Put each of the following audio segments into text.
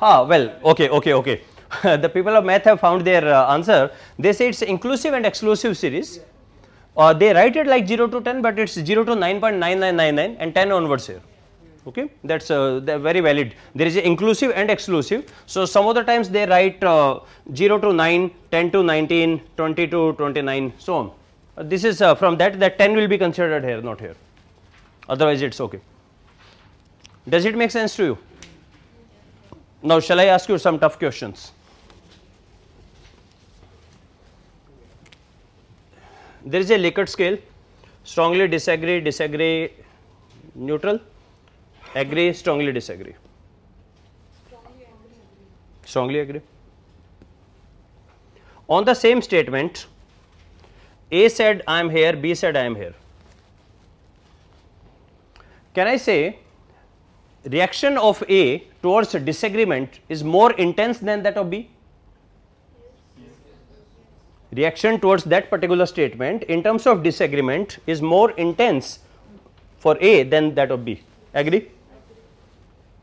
Ah, well, okay, okay, okay. the people of math have found their uh, answer. They say it's inclusive and exclusive series. Uh, they write it like 0 to 10, but it's 0 to 9.9999 and 10 onwards here. Okay, that's uh, very valid. There is inclusive and exclusive. So some of the times they write uh, 0 to 9, 10 to 19, 20 to 29, so on. Uh, this is uh, from that that 10 will be considered here, not here. Otherwise, it's okay. Does it make sense to you? Now, shall I ask you some tough questions? There is a Likert scale, strongly disagree, disagree, neutral, agree, strongly disagree. Strongly agree. On the same statement, A said I am here, B said I am here. Can I say reaction of A towards disagreement is more intense than that of B? Reaction towards that particular statement in terms of disagreement is more intense for A than that of B. Agree?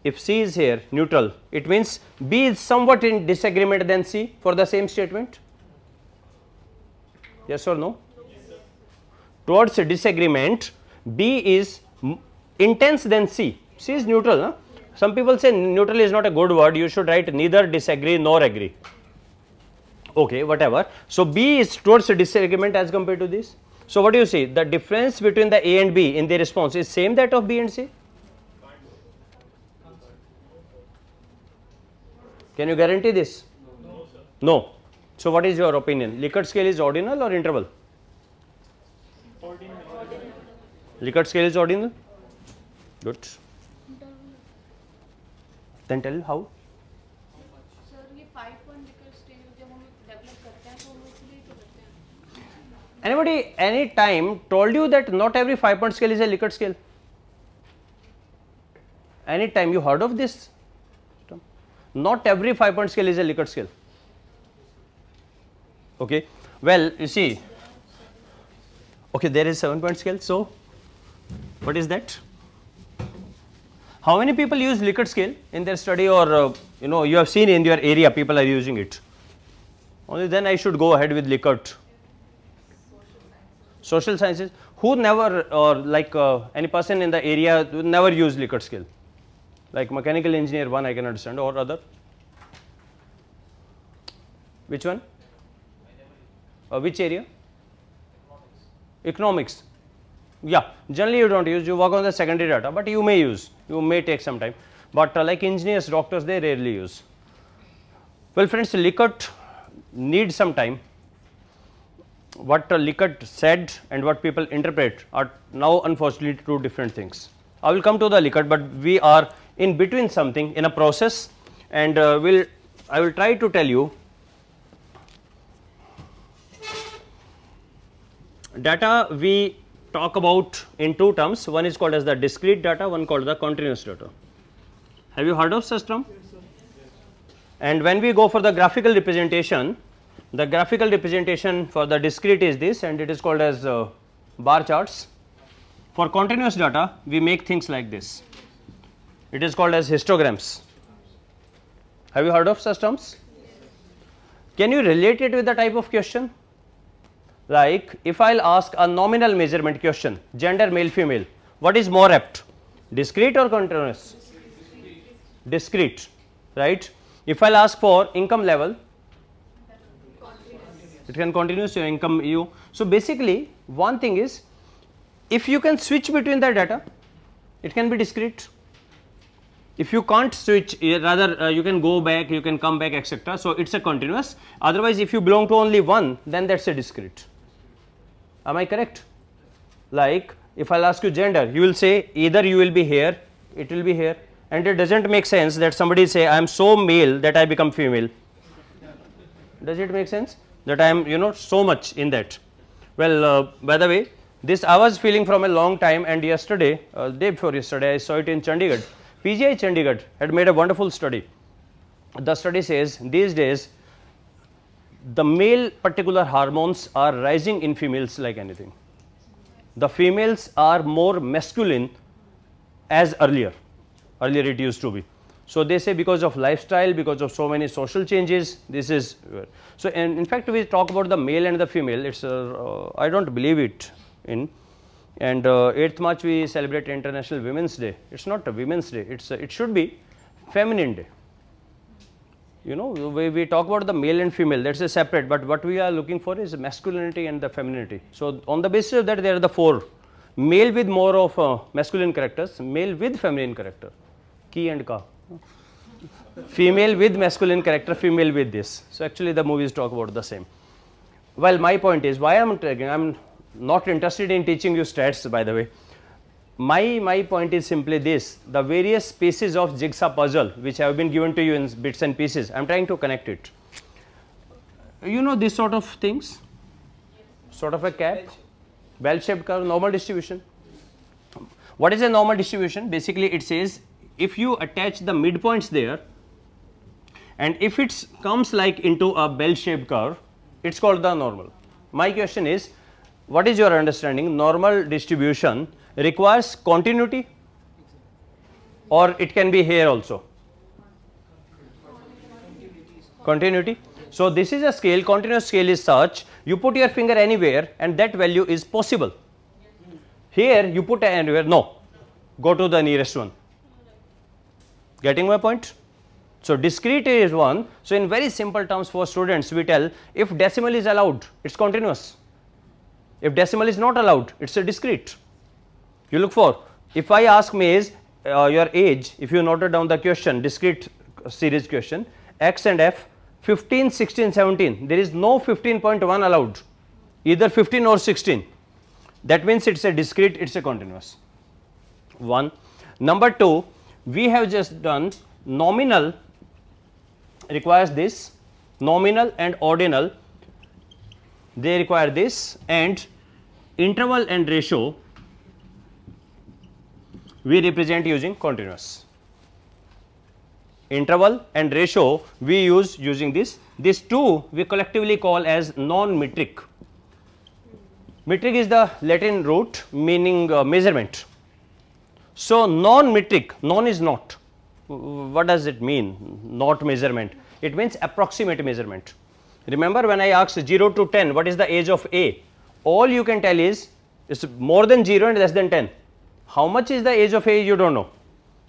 If C is here neutral, it means B is somewhat in disagreement than C for the same statement. Yes or no? Towards disagreement, B is intense than C. C is neutral. Huh? Some people say neutral is not a good word, you should write neither disagree nor agree. Okay, whatever. So, B is towards disagreement as compared to this. So, what do you see? The difference between the A and B in the response is same that of B and C? Can you guarantee this? No, sir. No. So, what is your opinion? Likert scale is ordinal or interval? Ordinary. Likert scale is ordinal? Good then tell how. Anybody any time told you that not every 5 point scale is a Likert scale? Any time you heard of this? Not every 5 point scale is a Likert scale. Okay. Well you see. Okay there is 7 point scale so what is that? How many people use Likert scale in their study or uh, you know you have seen in your area people are using it? Only then I should go ahead with Likert social sciences. Who never or like uh, any person in the area never use Likert scale? Like mechanical engineer one I can understand or other? Which one? Uh, which area? Economics yeah generally you don't use you work on the secondary data but you may use you may take some time. But uh, like engineers doctors they rarely use. Well friends Likert needs some time. What uh, Likert said and what people interpret are now unfortunately two different things. I will come to the Likert, but we are in between something in a process. And uh, will I will try to tell you data we talk about in two terms one is called as the discrete data one called the continuous data. Have you heard of such term? And when we go for the graphical representation the graphical representation for the discrete is this and it is called as uh, bar charts. For continuous data we make things like this. It is called as histograms. Have you heard of such terms? Can you relate it with the type of question? Like if I will ask a nominal measurement question gender male female what is more apt discrete or continuous? Discrete right. If I will ask for income level it can continuous your income you. So, basically one thing is if you can switch between the data it can be discrete. If you can't switch eh, rather uh, you can go back you can come back etc. So, it is a continuous otherwise if you belong to only one then that is a discrete. Am I correct? Like if I will ask you gender you will say either you will be here it will be here and it does not make sense that somebody say I am so male that I become female. Does it make sense? that I am you know so much in that. Well uh, by the way this I was feeling from a long time and yesterday uh, day before yesterday I saw it in Chandigarh. PGI Chandigarh had made a wonderful study. The study says these days the male particular hormones are rising in females like anything. The females are more masculine as earlier, earlier it used to be. So, they say because of lifestyle, because of so many social changes, this is. So, in fact, we talk about the male and the female, it is, uh, I do not believe it in and uh, 8th March we celebrate International Women's Day. It is not a Women's Day, it is it should be Feminine Day. You know, we, we talk about the male and female, that is a separate, but what we are looking for is masculinity and the femininity. So, on the basis of that, there are the four male with more of uh, masculine characters, male with feminine character, ki and ka female with masculine character, female with this. So, actually the movies talk about the same. Well, my point is why I am taking, I am not interested in teaching you stats by the way. My, my point is simply this, the various pieces of jigsaw puzzle which have been given to you in bits and pieces, I am trying to connect it. You know this sort of things, sort of a cap, bell shaped curve, normal distribution. What is a normal distribution? Basically it says if you attach the midpoints there and if it comes like into a bell shaped curve, it is called the normal. My question is, what is your understanding? Normal distribution requires continuity or it can be here also? Continuity. So, this is a scale, continuous scale is such, you put your finger anywhere and that value is possible. Here you put anywhere, no, go to the nearest one. Getting my point? So, discrete is one. So, in very simple terms for students we tell if decimal is allowed it is continuous, if decimal is not allowed it is a discrete. You look for. If I ask me is uh, your age if you noted down the question discrete series question x and f 15, 16, 17 there is no 15.1 allowed. Either 15 or 16 that means it is a discrete it is a continuous. One. Number 2 we have just done nominal requires this nominal and ordinal. They require this and interval and ratio we represent using continuous interval and ratio we use using this these two we collectively call as non metric metric is the latin root meaning uh, measurement so non metric non is not what does it mean not measurement? It means approximate measurement. Remember when I asked 0 to 10 what is the age of A? All you can tell is it's more than 0 and less than 10. How much is the age of A you do not know.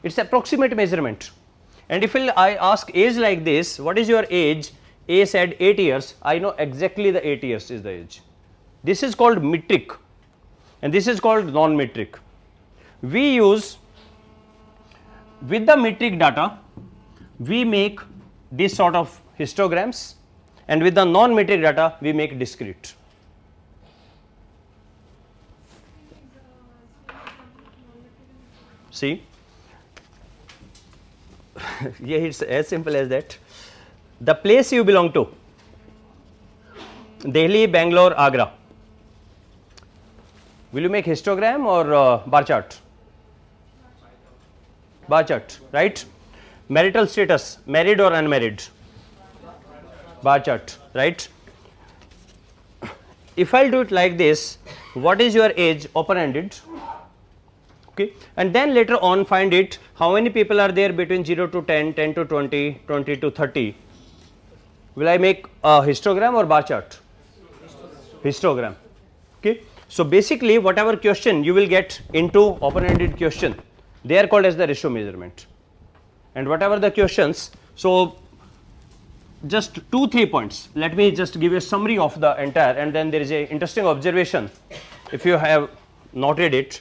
It is approximate measurement. And if I ask age like this what is your age? A said 8 years I know exactly the 8 years is the age. This is called metric and this is called non metric. We use with the metric data we make this sort of histograms and with the non metric data we make discrete. See yeah it is as simple as that the place you belong to Delhi, Bangalore, Agra will you make histogram or uh, bar chart? bar chart, right. Marital status, married or unmarried, bar chart, right. If I do it like this, what is your age open ended, okay, and then later on find it how many people are there between 0 to 10, 10 to 20, 20 to 30. Will I make a histogram or bar chart? Histogram. Okay. So, basically whatever question you will get into open ended question they are called as the ratio measurement and whatever the questions. So, just 2 3 points let me just give you a summary of the entire and then there is a interesting observation if you have noted it